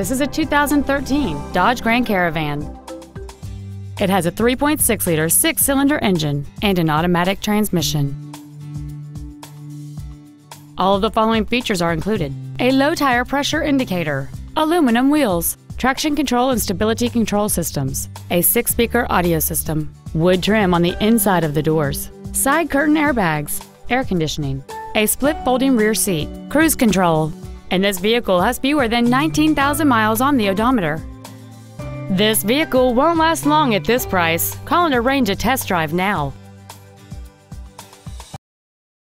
This is a 2013 Dodge Grand Caravan. It has a 3.6-liter six-cylinder engine and an automatic transmission. All of the following features are included. A low tire pressure indicator, aluminum wheels, traction control and stability control systems, a six-speaker audio system, wood trim on the inside of the doors, side curtain airbags, air conditioning, a split folding rear seat, cruise control, and this vehicle has fewer than 19,000 miles on the odometer. This vehicle won't last long at this price. Call and arrange a test drive now.